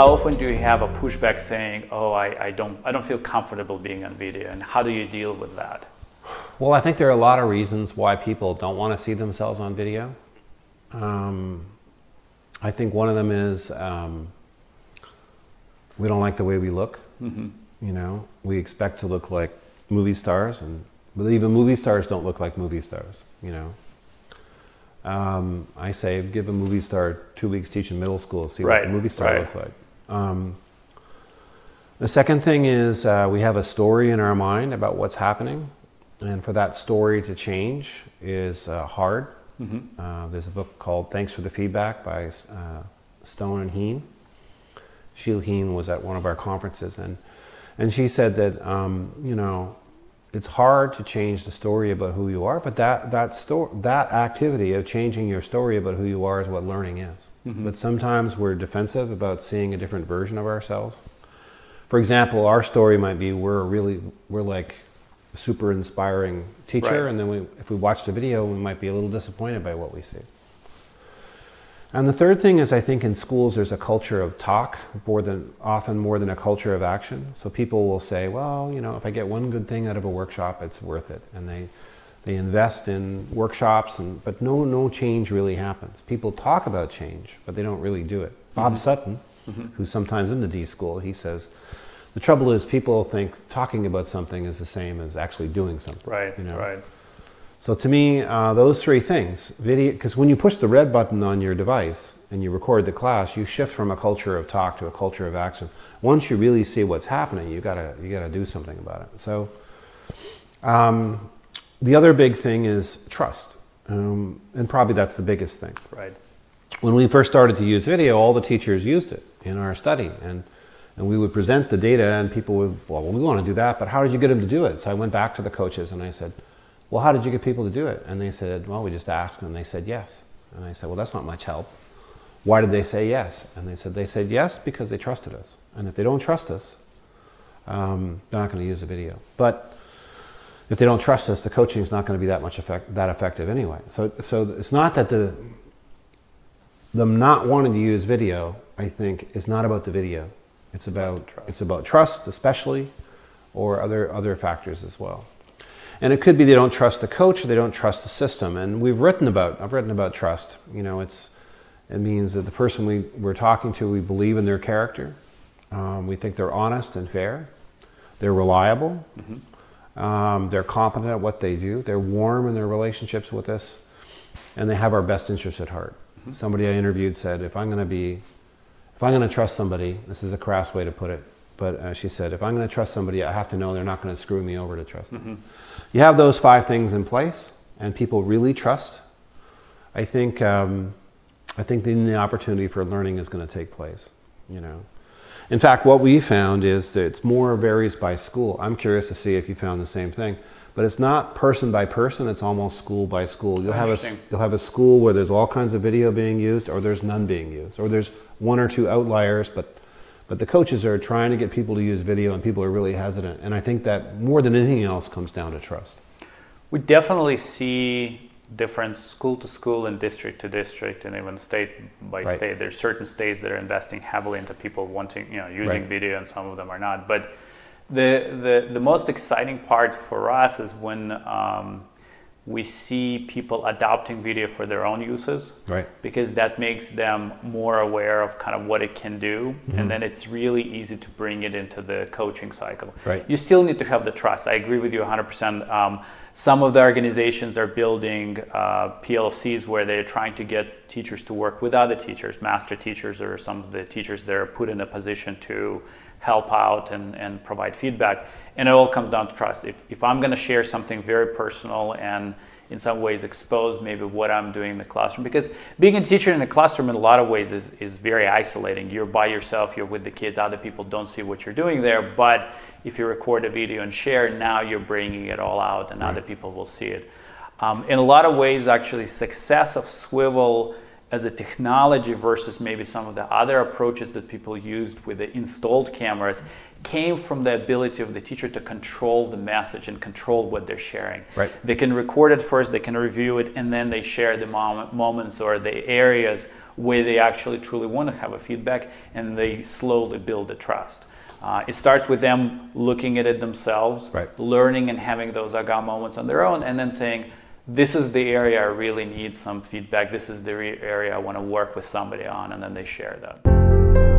how often do you have a pushback saying, "Oh, I, I don't I don't feel comfortable being on video," and how do you deal with that? Well, I think there are a lot of reasons why people don't want to see themselves on video. Um, I think one of them is um, we don't like the way we look. Mm-hmm. You know, we expect to look like movie stars, and but even movie stars don't look like movie stars. You know, um, I say give a movie star two weeks teaching middle school, see Right, what the movie star right. looks like. Um, the second thing is uh, we have a story in our mind about what's happening, and for that story to change is uh, hard. Uh, there's a book called Thanks for the Feedback by uh, Stone and Heen. Sheila Heen was at one of our conferences, and and she said that um, you know it's hard to change the story about who you are, but that that story that activity of changing your story about who you are is what learning is. Mm-hmm. But sometimes we're defensive about seeing a different version of ourselves. For example, our story might be we're really we're like a super inspiring teacher, Right. and then we, if we watch the video, we might be a little disappointed by what we see. And the third thing is, I think in schools there's a culture of talk more than often more than a culture of action. So people will say, well, you know, if I get one good thing out of a workshop, it's worth it, and they they invest in workshops, and but no no change really happens. People talk about change, but they don't really do it. Bob Sutton, who's sometimes in the D school, he says. The trouble is, people think talking about something is the same as actually doing something. Right, you know? right. So to me, uh, those three things, video, because when you push the red button on your device and you record the class, you shift from a culture of talk to a culture of action. Once you really see what's happening, you gotta you gotta do something about it. So um, the other big thing is trust, um, and probably that's the biggest thing. Right. When we first started to use video, all the teachers used it in our study, and and we would present the data, and people would, well, we want to do that, but how did you get them to do it? So I went back to the coaches and I said, well, how did you get people to do it? And they said, well, we just asked, and they said yes. And I said, well, that's not much help. Why did they say yes? And they said they said yes because they trusted us, and if they don't trust us, um, they're not going to use the video. But if they don't trust us, the coaching is not going to be that much effect, that effective anyway. So, so it's not that the them not wanting to use video, I think, is not about the video. It's about it's about trust, especially, or other other factors as well. And it could be they don't trust the coach or they don't trust the system. And we've written about I've written about trust. You know, it's it means that the person we, we're talking to, we believe in their character. Um, we think they're honest and fair. They're reliable. Um, they're competent at what they do. They're warm in their relationships with us, and they have our best interests at heart. Somebody I interviewed said, "If I'm going to be, if I'm going to trust somebody, this is a crass way to put it, but uh, she said, if I'm going to trust somebody, I have to know they're not going to screw me over to trust them. You have those five things in place, and people really trust. I think, um, I think then the opportunity for learning is going to take place. You know, in fact, what we found is that it's more varies by school. I'm curious to see if you found the same thing, but it's not person by person. It's almost school by school. You'll have a you'll have a school where there's all kinds of video being used, or there's none being used, or there's one or two outliers, but but the coaches are trying to get people to use video, and people are really hesitant. And I think that more than anything else comes down to trust. We definitely see difference school to school and district to district and even state by Right. state. There's certain states that are investing heavily into people wanting, you know, using Right. video and some of them are not. But the, the, the most exciting part for us is when um, we see people adopting video for their own uses Right. because that makes them more aware of kind of what it can do Mm-hmm. and then it's really easy to bring it into the coaching cycle Right. you still need to have the trust i agree with you 100% um, some of the organizations are building uh, plcs where they're trying to get teachers to work with other teachers master teachers or some of the teachers that are put in a position to help out and, and provide feedback. And it all comes down to trust. If, if i'm going to share something very personal and in some ways expose maybe what I'm doing in the classroom because being a teacher in the classroom in a lot of ways is, is very isolating. You're by yourself, you're with the kids, other people don't see what you're doing there. But if you record a video and share, now you're bringing it all out and other people will see it. Um, in a lot of ways, actually, success of Swivl as a technology versus maybe some of the other approaches that people used with the installed cameras came from the ability of the teacher to control the message and control what they're sharing. Right. They can record it first, they can review it, and then they share the mom- moments or the areas where they actually truly want to have a feedback, and they slowly build the trust. Uh, it starts with them looking at it themselves, Right. learning and having those aha moments on their own, and then saying, "This is the area I really need some feedback. This is the re- area I want to work with somebody on," and then they share that.